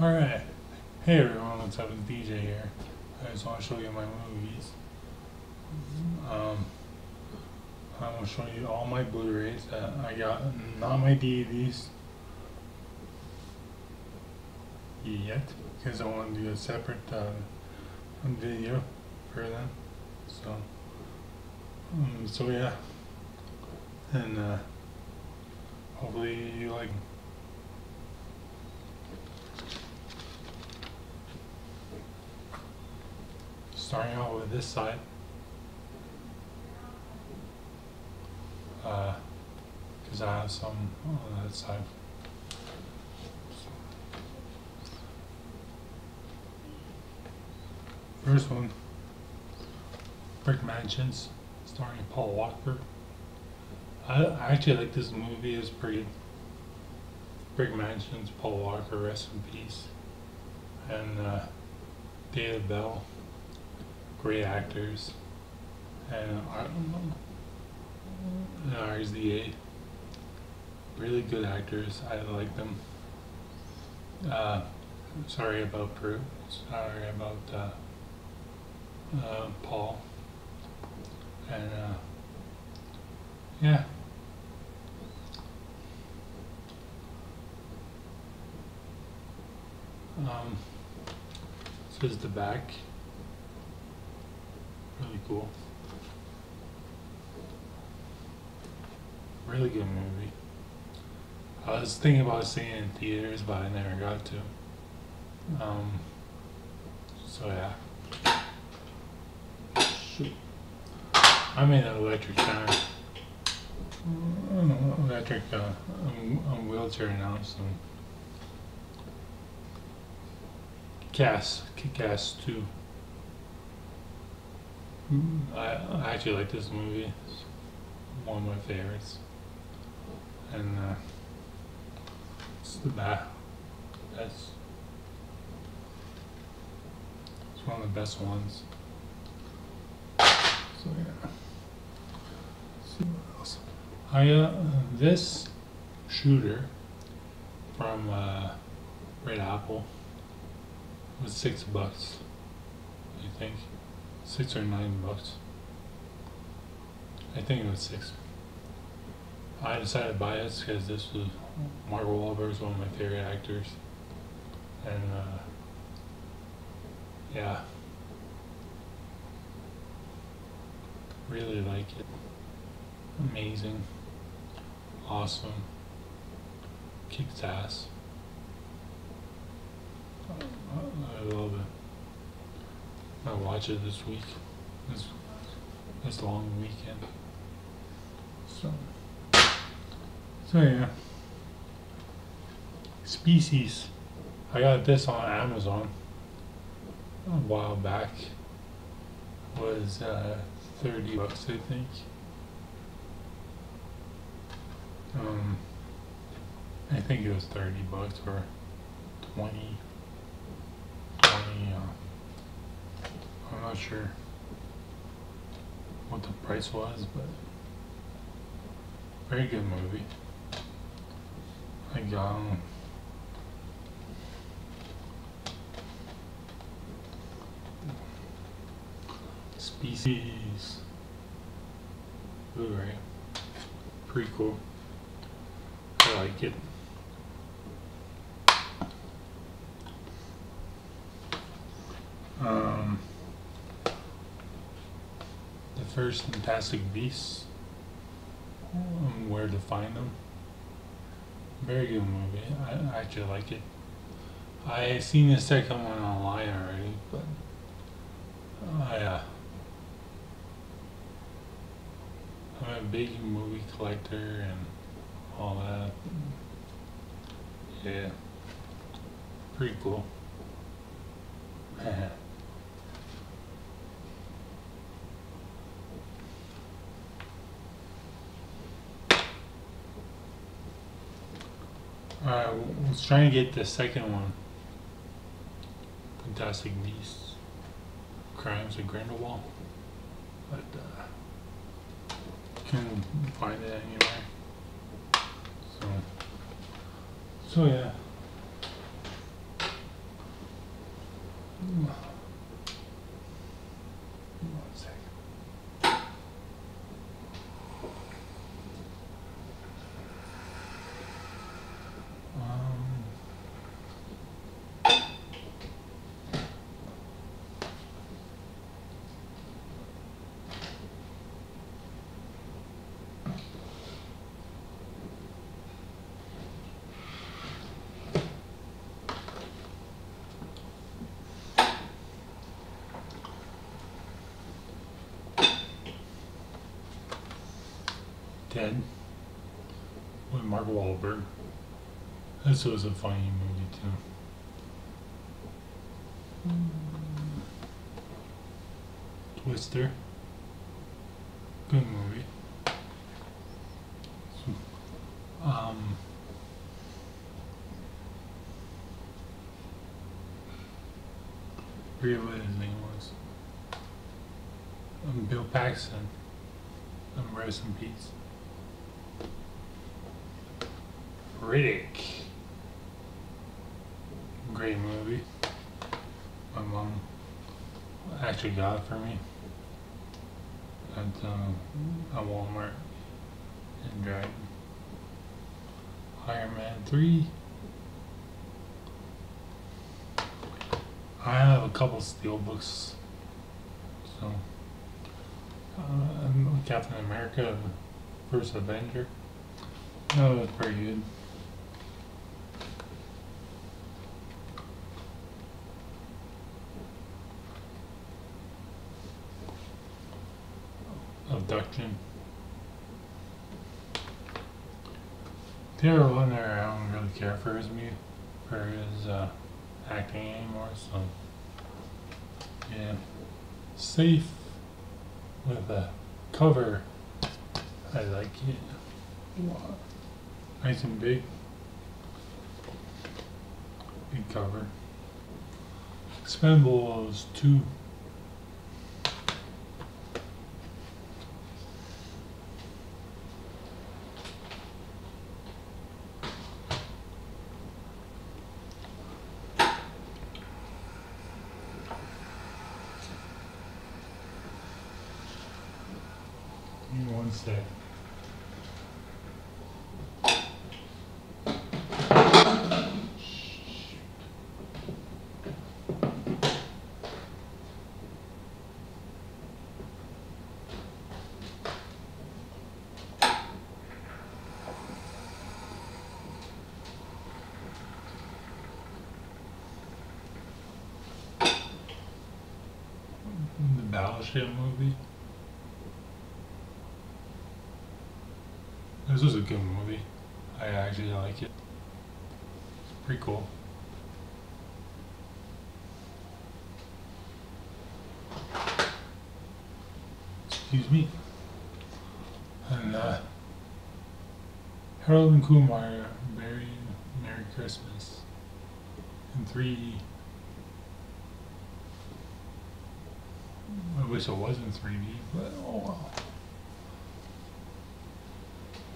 Alright. Hey everyone, what's up? It's DJ here. I just want to show you my movies. Um, I to show you all my Blu-rays that I got, not my DVDs yet, because I want to do a separate uh, video for them. So, um, so yeah, and uh, hopefully you like. Starting out with this side. Because I have some on that side. First one, Brick Mansions, starring Paul Walker. I, I actually like this movie. It's pretty. Brick Mansions, Paul Walker, rest in peace, and uh, David Belle great actors, and RZA, really good actors. I like them. Uh, sorry about Prue. Sorry about uh, uh, Paul. And uh, yeah. Um, this is the back really cool. Really good movie. I was thinking about seeing it in theaters, but I never got to. Um, so yeah. Shoot. I'm in an electric car. Electric uh, I'm, I'm wheelchair now, so. Kick-Ass, Kick-Ass 2. I, I actually like this movie. It's one of my favorites. And uh, it's the best. That's it's one of the best ones. So yeah. See what else. I uh, this shooter from uh, Red Apple was six bucks. I think six or nine bucks. I think it was six. I decided to buy this because this was Mark Wahlberg is one of my favorite actors, and uh, yeah, really like it. Amazing, awesome, kicks ass. I love it. I watch it this week, this this long weekend. So, so yeah. Species. I got this on Amazon a while back. Was uh, thirty bucks, I think. Um, I think it was thirty bucks or twenty. Twenty. Uh, I'm not sure what the price was, but very good movie. Like um, Species. Blu-ray. Pretty cool. I like it. Um, first Fantastic Beasts, um, where to find them. Very good movie. I, I actually like it. I seen the second one online already, but I, uh, I'm a big movie collector and all that. Yeah, pretty cool. was trying to get the second one. Fantastic Beasts. Crimes of Grindelwald. But, uh, can find it anywhere. So, so yeah. Ted with Mark Wahlberg. This was a funny movie too. Twister. Good movie. Um, forget what his name was. Um, Bill Paxton. Um, rest in peace. Riddick. Great movie. My mom actually got it for me at um, at Walmart in Dryden. Iron Man 3. I have a couple steel books. So, uh, Captain America, First Avenger. That was pretty good. Taylor Lautner, I don't really care for his mu for his uh, acting anymore, so yeah. Safe with a cover. I like it. Nice and big. Big cover. Expendables 2. Give me one sec. Movie. This was a good movie. I actually like it. It's pretty cool. Excuse me. And uh, Harold and Kumar, Merry Merry Christmas. In 3D. I wish it was in 3D, but oh well.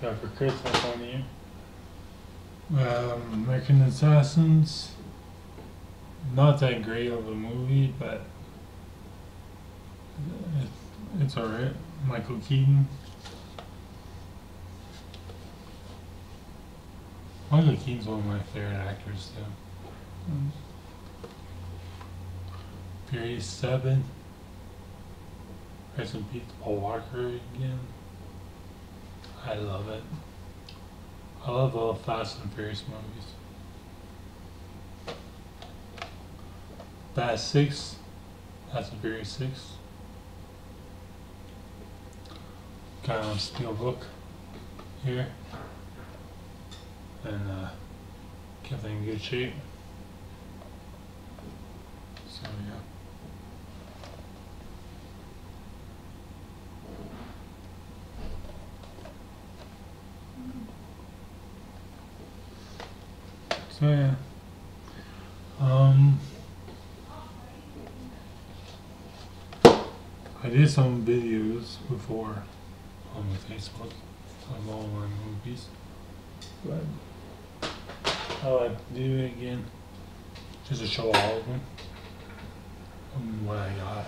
Got for Christmas on you. Um, American Assassins. Not that great of a movie, but it, it's alright. Michael Keaton. Michael Keaton's one of my favorite actors, too. Mm. Fury 7. Rest in peace, Paul Walker again. I love it. I love all Fast and Furious movies. Fast 6. Fast and Furious 6. Got on steel book here. And uh, kept it in good shape. So yeah. So yeah. Um I did some videos before on my Facebook of all my movies. But I like to do it again. Just to show all of them. And what I got.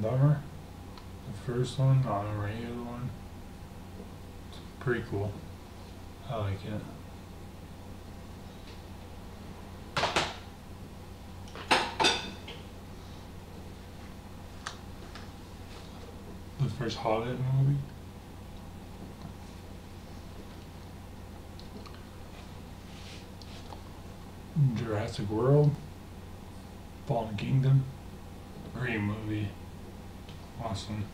Dumber. The first one, not the regular one. It's pretty cool. I like it. The first Hobbit movie. Jurassic World. Fallen Kingdom. Great movie. Awesome.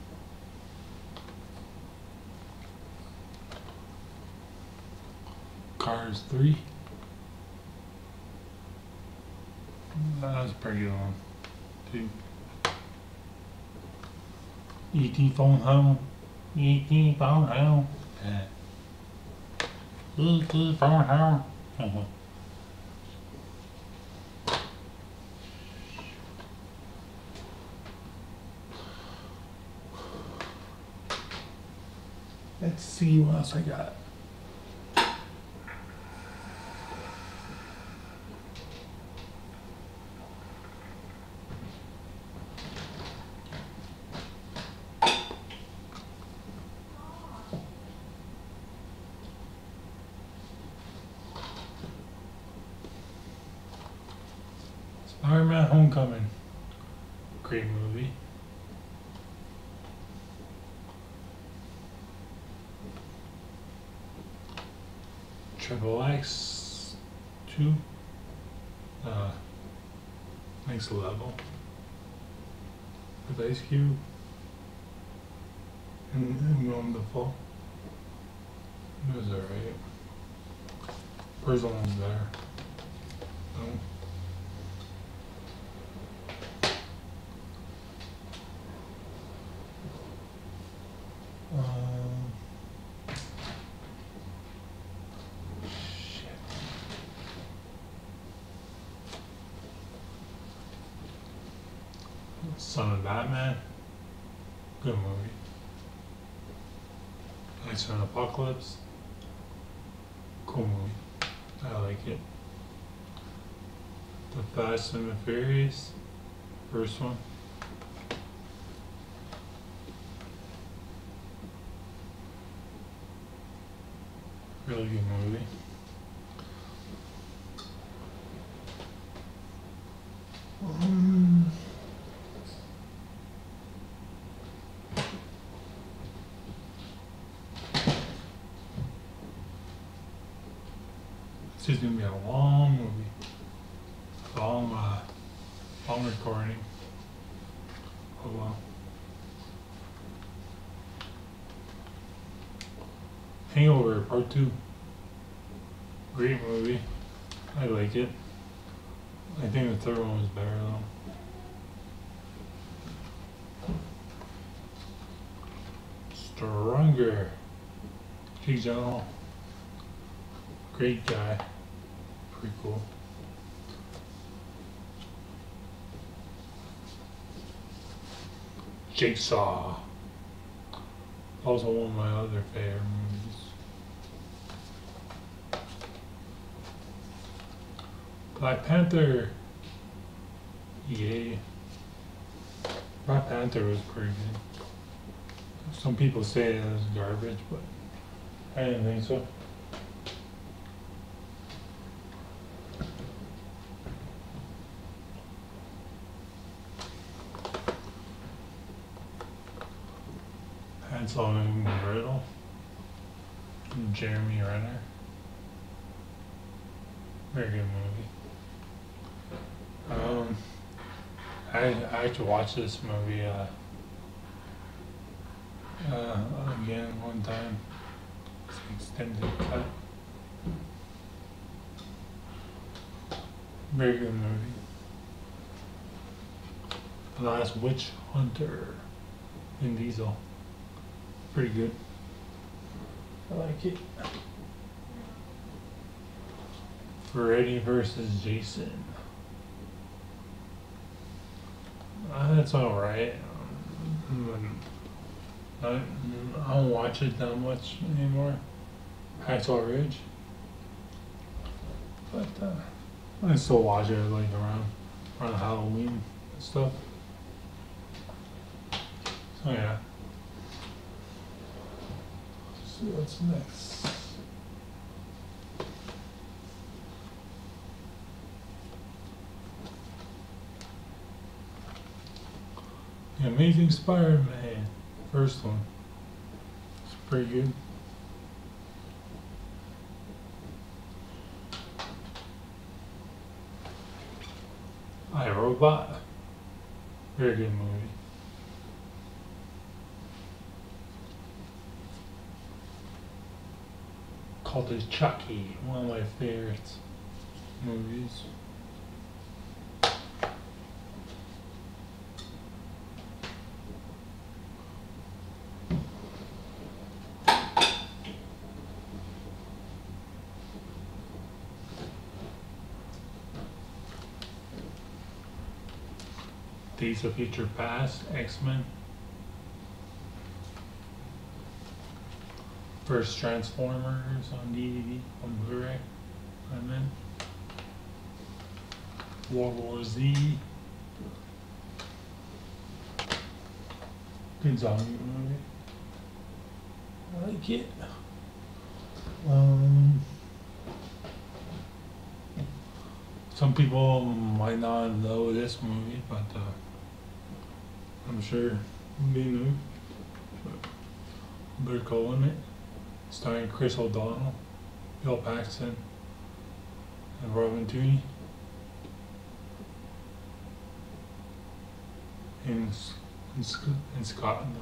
Cars 3. That was a pretty good one. Too. E.T. phone home. E.T. phone home. Yeah. E.T. phone home. Uh-huh. Let's see what else I got. Spider-Man Homecoming. Great movie. Triple X two. Uh, next level. With Ice Cube. And, and Willem Dafoe. It was alright. One was better. No. Um, shit. Son of Batman. Good movie. X-Men Apocalypse. Cool movie. I like it. The Fast and the Furious. First one. Really good movie. Um, This is gonna be a long movie. Long, uh, long recording. Oh well. Hangover Part Two. Great movie. I like it. I think the third one was better though. Stronger. Jake Gyllenhaal. Great guy. Pretty cool. Jigsaw. Also one of my other favorite movies. Black Panther. Yay. Black Panther was pretty good. Some people say it was garbage, but I didn't think so. And Gretel. Jeremy Renner. Very good movie. Um, I I had to watch this movie uh, uh, again one time. It's an extended cut. Very good movie. The Last Witch Hunter. Vin Diesel. Pretty good. I like it. Freddy versus Jason. Uh, that's alright. Um, I, I don't watch it that much anymore. Hacksaw Ridge. But uh, I still watch it like around around Halloween and stuff. Oh yeah. See what's next. The Amazing Spider-Man, first one. It's pretty good. I Robot, very good movie. Cult of Chucky, one of my favorites movies. Days of Future Past, X-Men. First Transformers on DVD, on Blu-ray, and then World War Z. Good zombie movie. I like it. Um, some people might not know this movie, but uh, I'm sure they know. Vertical Limit, starring Chris O'Donnell, Bill Paxton, and Robin Tunney. In, in, in Scotland.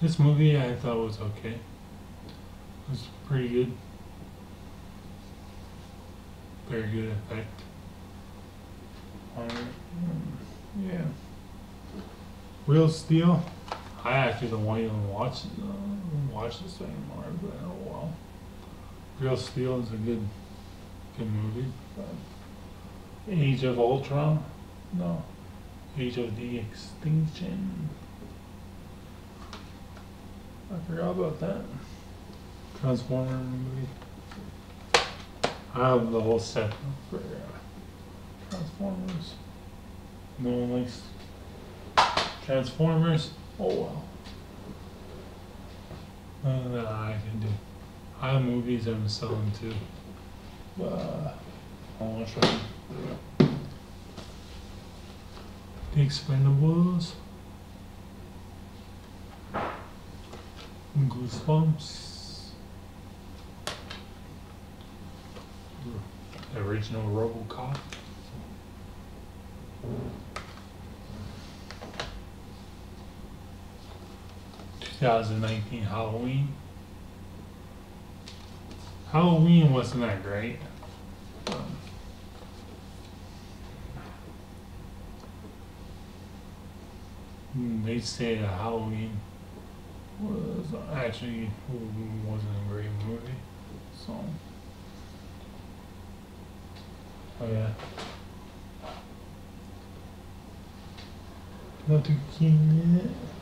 This movie I thought was okay. It was pretty good. Very good effect. Mm, yeah. Real Steel. I actually don't want to even watch uh, watch this anymore, but oh well. Real Steel is a good good movie. Age of Ultron? No. Age of the Extinction. I forgot about that. Transformer movie. I have the whole set for Transformers. No one likes Transformers. Oh well. Nothing that I can do. I have movies I'm selling too. Uh, I want to you. The Expendables. Goosebumps. The original RoboCop. Two thousand nineteen Halloween. Halloween wasn't that great. Um, mm, they say that Halloween was actually wasn't a great movie. So, oh yeah, not too keen yet.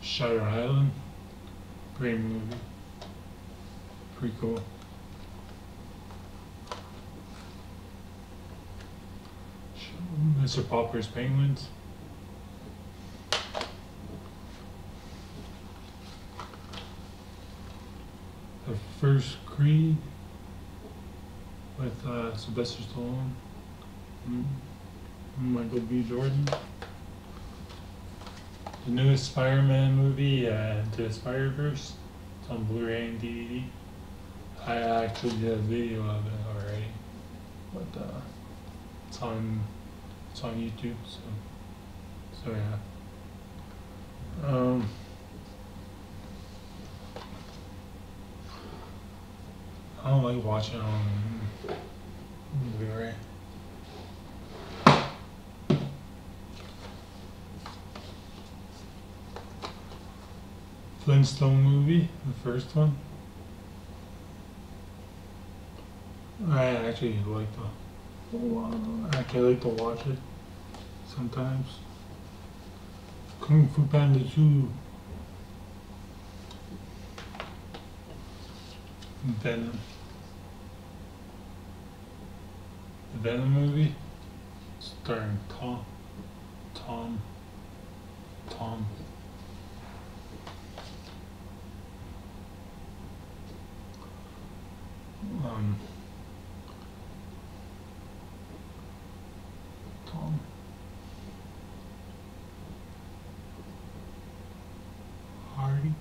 Shutter Island, great movie, pretty cool. Mr. Popper's Penguins. The first Creed Sylvester Stallone, mm, Michael B. Jordan. The newest Spider-Man movie, uh, The Spider-Verse. It's on Blu-ray and DVD. I actually did a video of it already, but uh, it's on it's on YouTube. So so yeah. Um, I don't like watching on Blu-ray. Flintstone movie, the first one. I actually like to. I actually like to watch it sometimes. Kung Fu Panda 2. Venom. The Venom movie, starring Tom, Tom, Tom. Um, Tom. Hardy.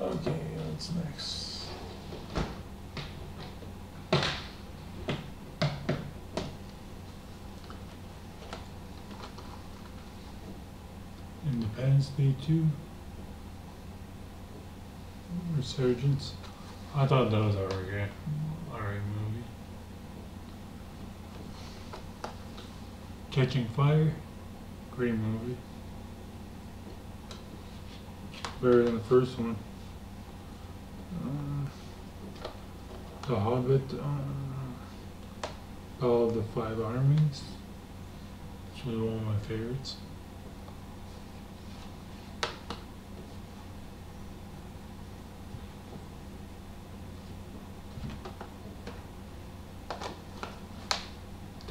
Okay, what's next? Independence Day 2. Resurgence. I thought that was alright, alright movie. Catching Fire. Great movie. Better than the first one. Uh, the Hobbit, uh, Battle of the Five Armies, which was one of my favorites.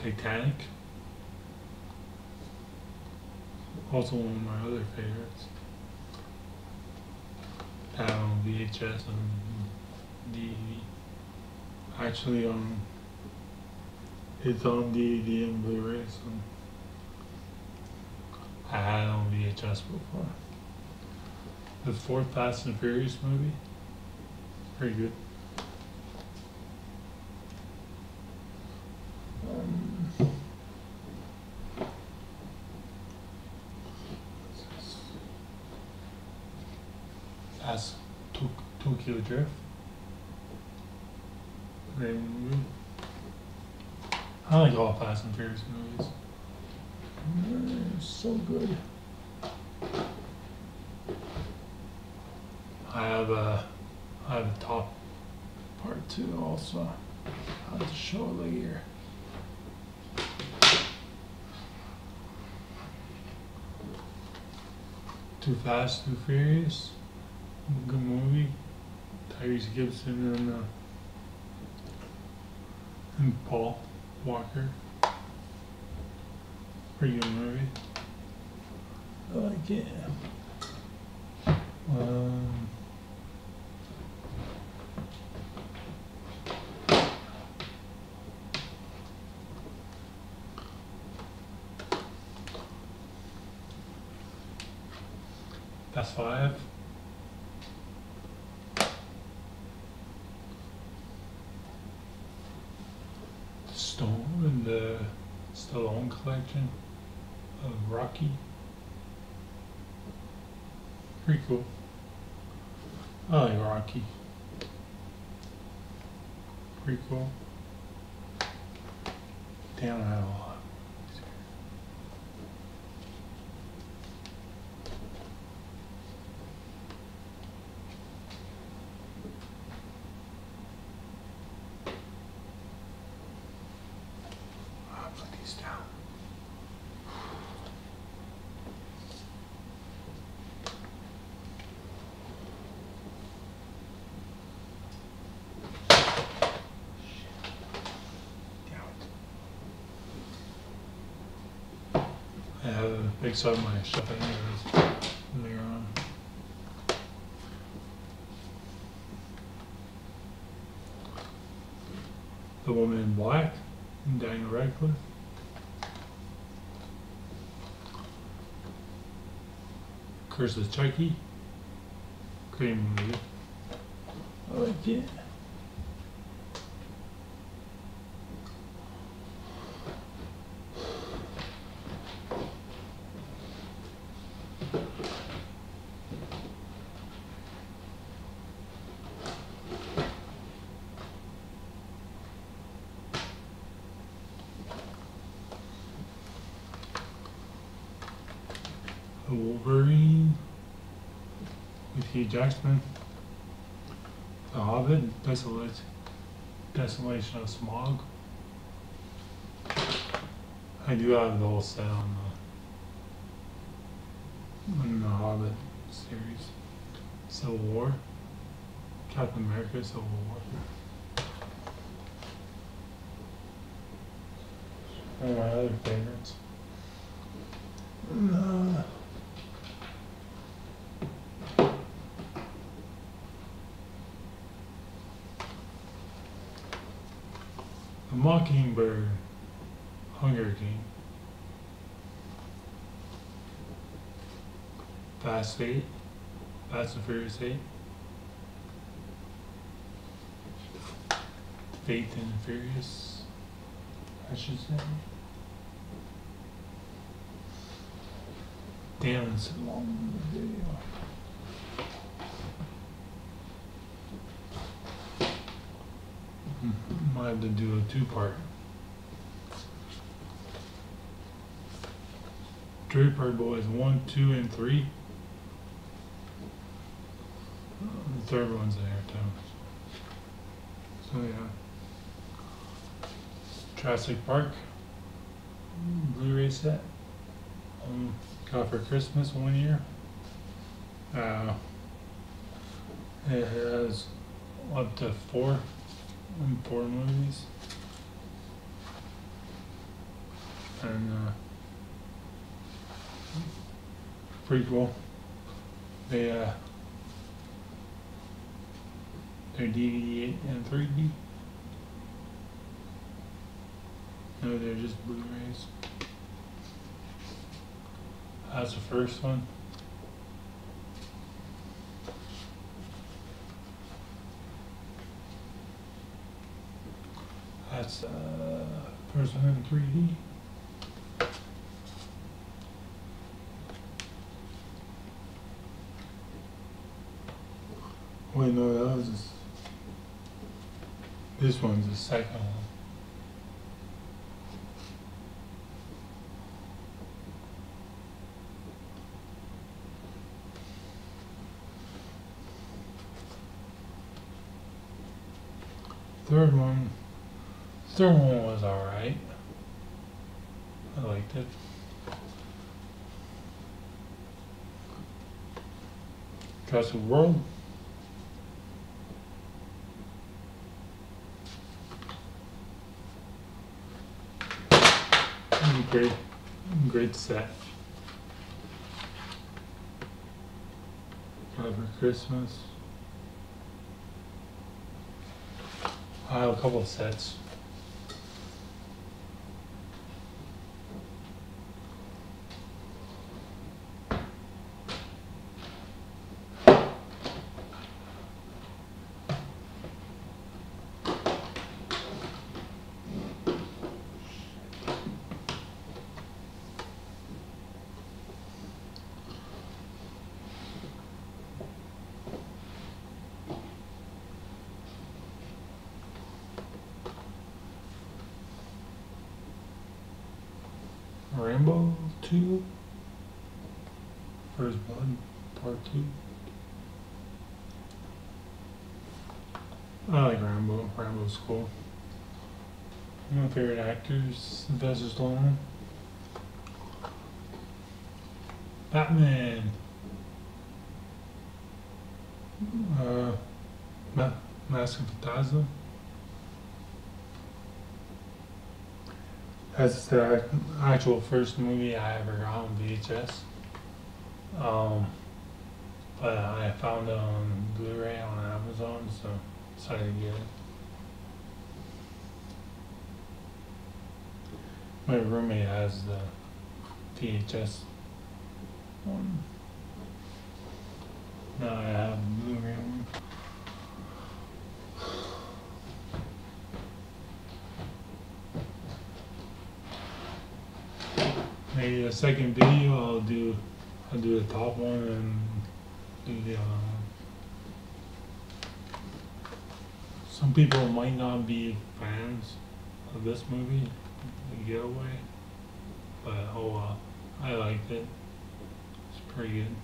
Titanic, also one of my other favorites. Had on VHS and DVD. Actually, um, it's on DVD and Blu-ray, so I had on VHS before. The fourth Fast and Furious movie, pretty good. Um, Fast Tok- Tokyo Drift. Great movie. I like all Fast and Furious movies. They're so good. I have a, I have a top part two also. I'll have to show it later. Too Fast, Too Furious. Good movie. Tyrese Gibson and, uh, and Paul Walker. Pretty good movie. I like it. Um, that's five. Stone and the Stallone collection of Rocky. Pretty cool. I like Rocky. Pretty cool. Damn, I had a lot. I'll put these down. I of my stuff later on. The Woman in Black, Daniel Radcliffe. Curse of Chucky. Movie. I like it. The Wolverine Hugh Jackman. The Hobbit, Desolate, Desolation of Smaug. I do have the whole set on the, on the Hobbit series. Civil War. Captain America Civil War. One of my other favorites. Uh, The Mockingbird. Hunger Game. Fast Eight. Fast and Furious Eight. Faith and Furious. I should say. Damn, it's a long video. Might have to do a two-part. Draper Boys one, two, and three. The third one's there too. So yeah. Jurassic Park Blu-ray set. Um, got for Christmas one year. Uh, it has up to four, um, four movies. And uh, prequel. They uh, they're DVD and 3D. No, they're just Blu-rays. That's the first one. That's uh, first one in 3D. Wait, no, that was this. This one's the second one. Third one, third one was alright. I liked it. Jurassic World. Mm, Great, great set. For Christmas. I have a couple of sets. Rambo 2. First Blood Part 2. I like Rambo. Rambo's cool. My favorite actors, Sylvester Stallone. Batman. Uh, Ma- Mask of Phantasm. That's the actual first movie I ever got on VHS. Um, but I found it on Blu-ray on Amazon, so decided to get it. My roommate has the VHS one. Now I have the Blu-ray one. Maybe the second video I'll do I'll do the top one and do the one. Some people might not be fans of this movie, The Getaway, but oh well, I liked it. It's pretty good.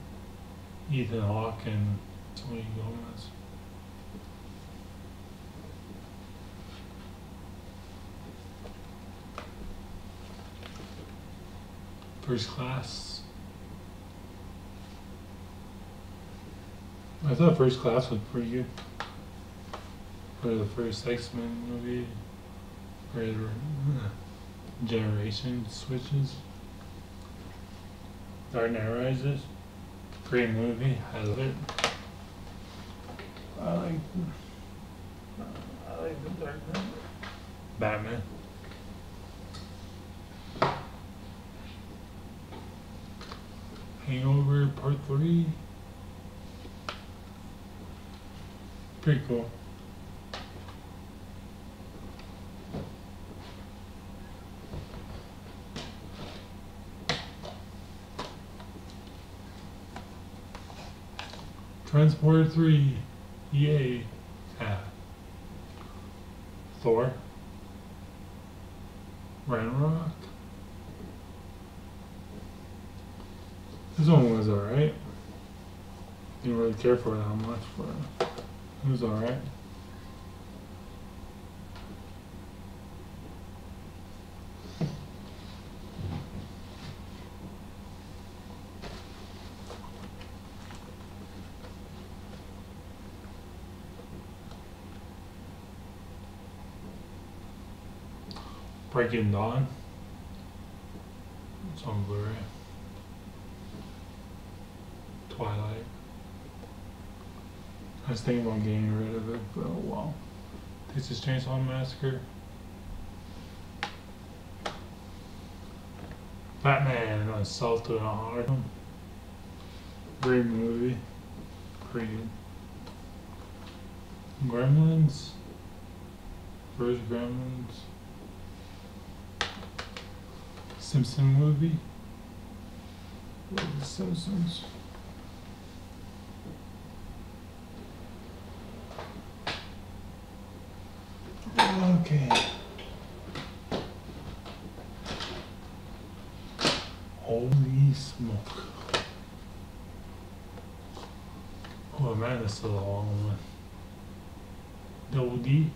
Ethan Hawke and Selena Gomez. First class. I thought First Class was pretty good. For the first X Men movie. Or the uh, generation switches. Dark Knight Rises. Great movie. I love it. I like. I like the Dark Knight. Batman. Hangover Part 3. Pretty cool. Transporter 3. Yay. Ah. Thor. Ragnarok. This one was alright. Didn't really care for that much, but it was alright. Breaking Dawn. It's on Blu-ray. Twilight. I was thinking about getting rid of it, but oh well. Texas Chainsaw Massacre. Batman Assault on Arkham. Great movie. Great. Gremlins. First Gremlins. Simpson movie. The Simpsons. Okay. Holy smoke. Oh man, this is a long one. Double D.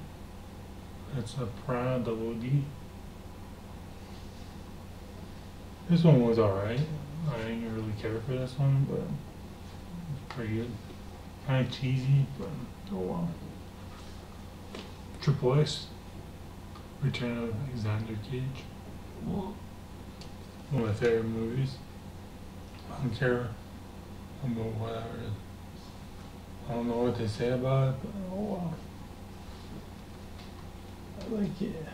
That's a Prana Double D. This one was alright. I didn't really care for this one, but it's pretty good. Kind of cheesy, but oh well. Triple X. Return of Alexander Cage. One of my favorite movies. I don't care about whatever. I don't know what they say about it, but oh well. I like it.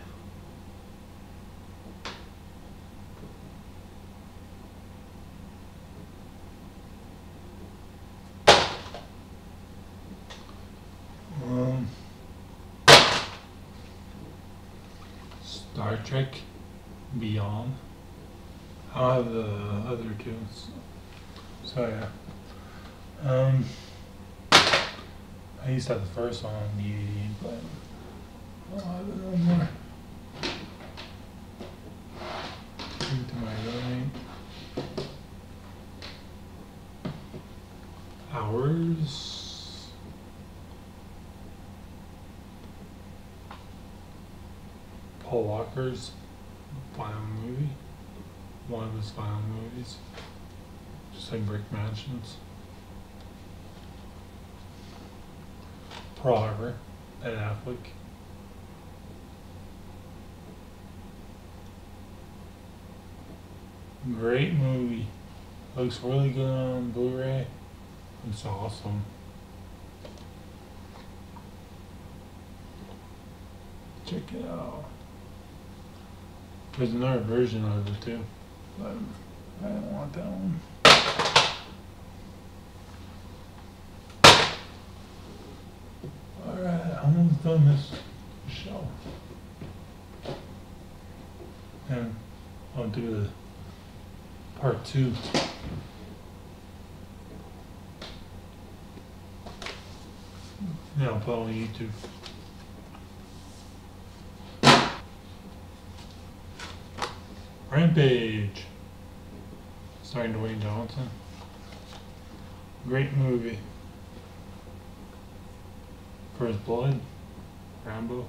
Um, Star Trek Beyond. I'll have the other two. So, yeah. Um, I used to have the first one on DVD, but I don't have it. Give it my roommate. Walker's final movie. One of his final movies. Just like Brick Mansions. Pearl Harbor, Ben Affleck. Great movie. Looks really good on Blu-ray. It's awesome. Check it out. There's another version of it too, but I don't want that one. Alright, I'm almost done this show. And I'll do the part two. Yeah, I'll put on YouTube. Rampage, starring Dwayne Johnson. Great movie. First Blood, Rambo.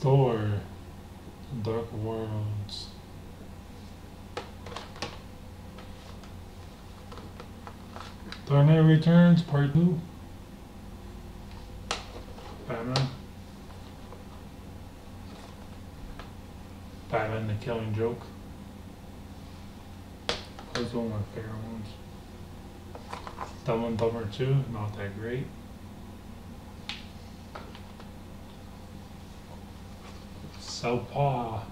Thor, Dark Worlds. Thor Knight Returns, Part 2. Batman the Killing Joke. Those of my favorite ones. Dumb and Dumber 2, not that great. Southpaw.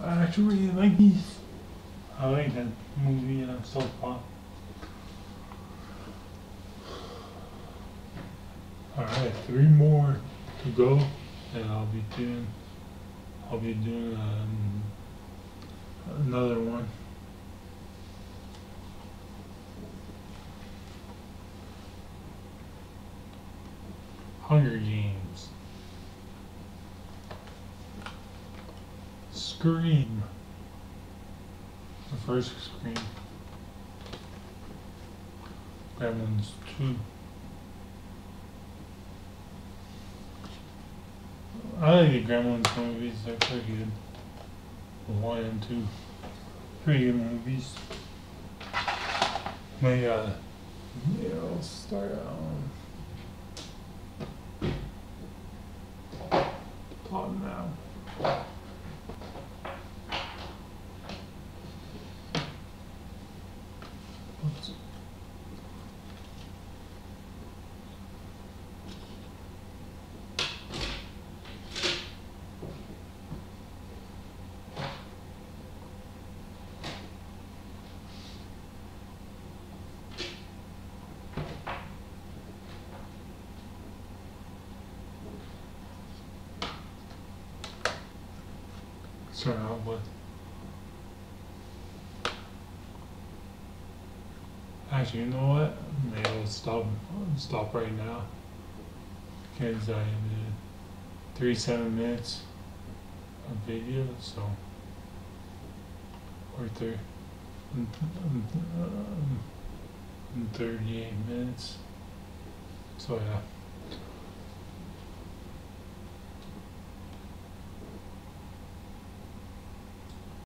I actually uh, like these. I like that movie uh, and I'm. Alright, three more to go and I'll be doing I'll be doing um, another one. Hunger Games. Scream. The first Scream. Gremlins 2. I like the Gremlins movies, they're pretty good. One and two. Pretty good movies. My, uh, yeah, I'll start out. Plot now. Oops. Start out with. Actually, you know what? Maybe I'll stop stop right now because I did three seven minutes of video, so or thir- um, 38 minutes. So yeah.